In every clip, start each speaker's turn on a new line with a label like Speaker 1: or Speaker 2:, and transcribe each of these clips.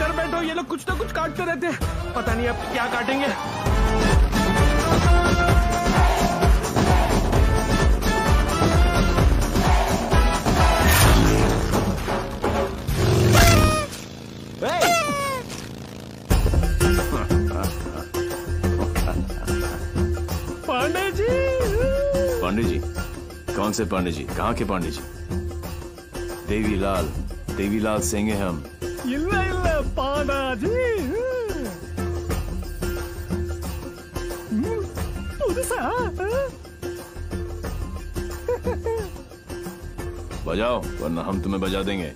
Speaker 1: रहा बैठो ये लोग कुछ ना कुछ काटते रहते हैं। पता नहीं अब क्या काटेंगे। पांडे जी
Speaker 2: पांडे जी कौन से पांडे जी कहाँ के पांडे जी देवीलाल देवीलाल सिंह हम।
Speaker 1: ಇಲ್ಲ ಇಲ್ಲ ಪಾಂಡಾಜಿ ಹ್ಮ್, ಪುದುಸಾ
Speaker 2: बजाओ वरना हम तुम्हें बजा देंगे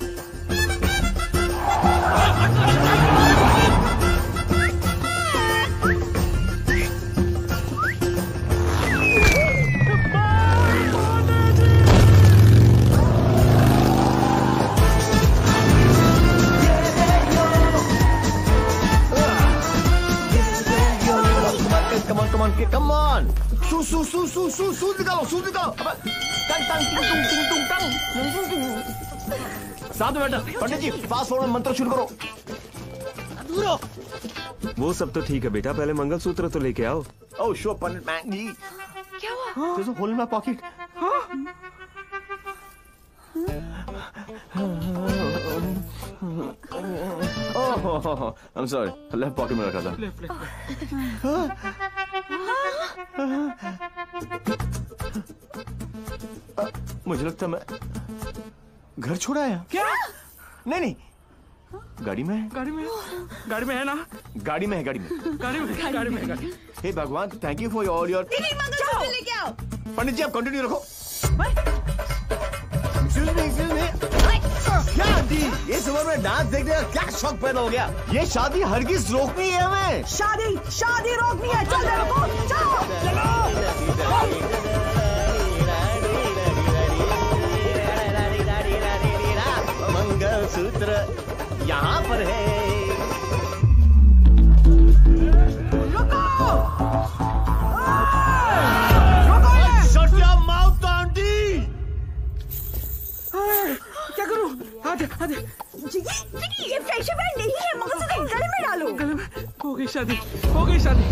Speaker 3: Come on, come on, come on. Su, su, su, su, su, su निकालो, su निकालो. अबे, टंग, टंग, टिंग, टुंग, टिंग, टुंग, टंग. साथ में बैठो पंडित जी फास्ट फॉरवर्ड मंत्र शुरू करो
Speaker 4: वो सब तो ठीक है बेटा पहले मंगलसूत्र तो लेके आओ।
Speaker 3: ओह शो पंडित मैन जी
Speaker 5: क्या हुआ?
Speaker 3: There's a hole in my pocket.
Speaker 2: Oh I am sorry left में रखा था।
Speaker 3: मुझे लगता मैं घर छोड़ा आया।
Speaker 1: क्या?
Speaker 3: नहीं नहीं। गाड़ी में है।
Speaker 1: गाड़ी में गाड़ी में है ना?
Speaker 3: गाड़ी में है गाड़ी में।
Speaker 1: गाड़ी में गाड़ी में
Speaker 3: हे भगवान thank you for all your
Speaker 5: दीदी मंगलसूत्र लेके आओ।
Speaker 3: पंडित जी आप कंटिन्यू रखो। Excuse me, excuse me. क्या आंटी? ये उम्र में डांस देखने का क्या शौक पैदा हो गया? ये शादी हरगिज रोकनी है हमें।
Speaker 5: शादी शादी रोकनी है। चल देखो चलो।
Speaker 3: मंगलसूत्र यहाँ पर है।
Speaker 5: ये नहीं है मंगलसूत्र गले में डालो
Speaker 1: गले में हो गई शादी हो गई शादी।